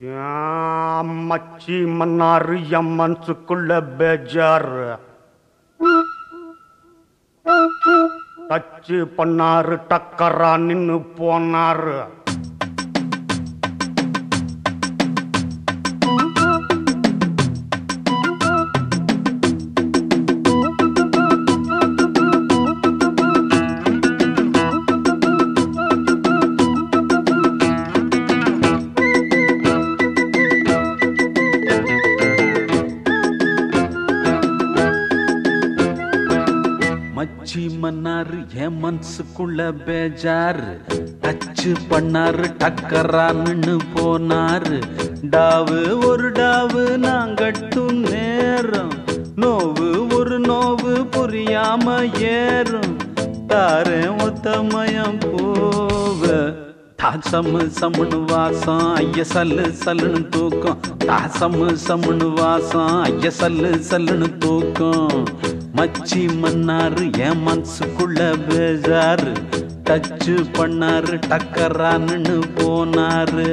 ஏன் மச்சி மன்னாரு என் மனசுக்குள்ள பேஜாரு டச்சு பண்ணாரு டக்கரா நின்னு போனாரு மச்சி மன்னாரு என் மனசுக்குள்ள பேஜாரு. டச்சு பண்ணாரு டக்கரான்னு போனாரு. டாவு ஒரு டாவு நாங்கட்டும் நேரம். நோவு ஒரு நோவு புரியாம ஏறும். தாரேன் ஒத்தமயம் போவ. தாசம் சமுனு வாசம் ஐய சல்லு சல்லுன்னு தூக்கம். தாசம் சமுனு வாசம் ஐய சல்லு சல்லுன்னு தூக்கம். மச்சி மன்னாரு என் மனசுக்குள்ள பேசாரு. டச்சு பண்ணாரு டக்கரான்னு போனாரு.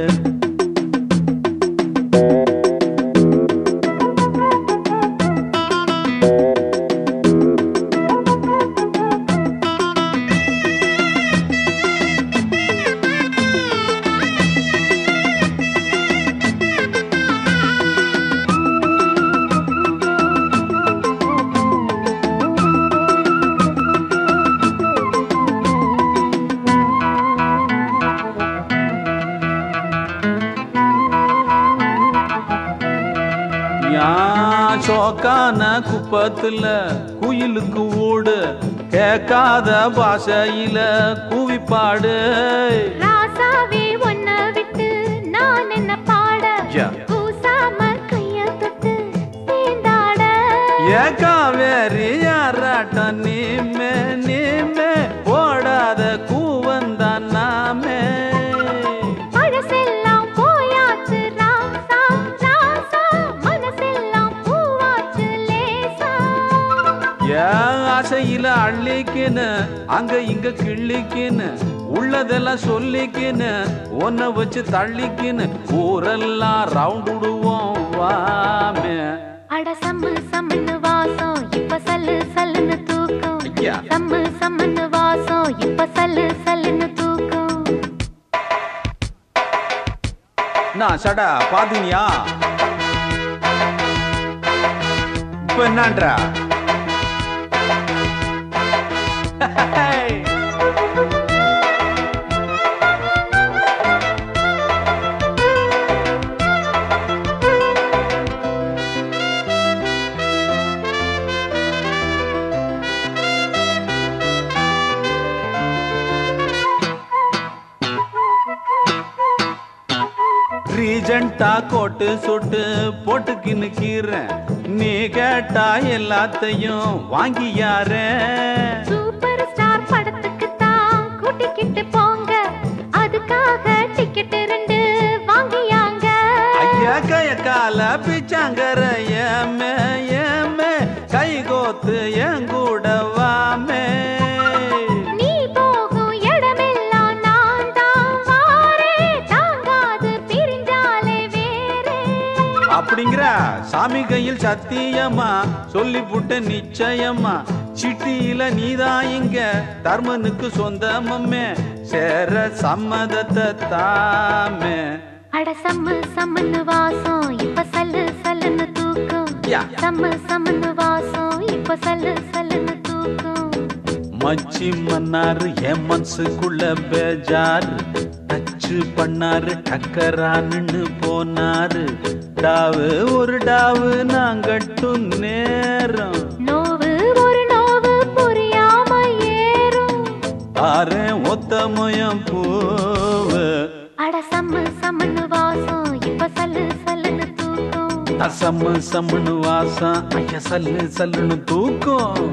யான் சோக்கான குப்பத்துல குயிலுக்கு ஓடு. கேட்காத பாஷையில கூவிப்பாடு. ராசாவே உன்னை விட்டு நான் என்ன பாட. கூசாம கைய தொட்டு சேர்ந்தாட. ஏகாவேரி யாராட்டம் ஆசையில அள்ளிக்கின்னு அங்க இங்க கிள்ளிக்கின்னு உள்ளதெல்லாம் சொல்லிக்கின்னு உன்னை வச்சு தள்ளிக்கின்னு ஊரெல்லாம் ரவுண்ட் விடுவோம் வாமே அட சம்மு சம்முன்னு வாசம் இப்ப சல்லு சல்லுன்னு தூக்கம். சம்மு சம்முன்னு வாசம் இப்ப சல்லு சல்லுன்னு தூக்கம். நான் சடா பாத்தீனியா இப்ப என்னன்றா? ரீஜெண்டா கோட்டு சுட்டு போட்டுக்கின்னு கீறேன் நீ கேட்டா எல்லாத்தையும் வாங்கி யாரேன் சூப்பர் ஸ்டார் படத்துக்கு தான் கூட்டிக்கிட்டு போங்க. அதுக்காக டிக்கெட் ரெண்டு வாங்கியாங்க. ஐயா கைய கால அப்படிங்கிற சாமி கையில் சத்தியமா சொல்லி புட்ட நிச்சயமா சிட்டியில நீதான் இங்க தர்மனுக்கு சொந்தமம்மே சேர சம்மதத்தை தாமே. அட சம்மு சம்முன்னு வாசம் இப்ப சல்லு சல்லுன்னு தூக்கம். யா. சம்மு சம்முன்னு வாசம் இப்ப சல்லு சல்லுன்னு தூக்கம். மச்சி மன்னாரு என் மனசுக்குள்ள பேஜாரு. டச்சு பண்ணாரு டக்கரான்னு போனாரு. டாவு ஒரு டாவு நாங்கட்டும் நேரம். நோவு ஒரு நோவு புரியாம ஏறும். ஆறேன் ஒத்தமயம் பூவு. அட சம்மு சம்முன்னு வாசம் இப்ப சல்லு சல்லுன்னு தூக்கம். சம்மு சம்முன்னு வாசம் ஐயா சல்லு சல்லுன்னு தூக்கம்.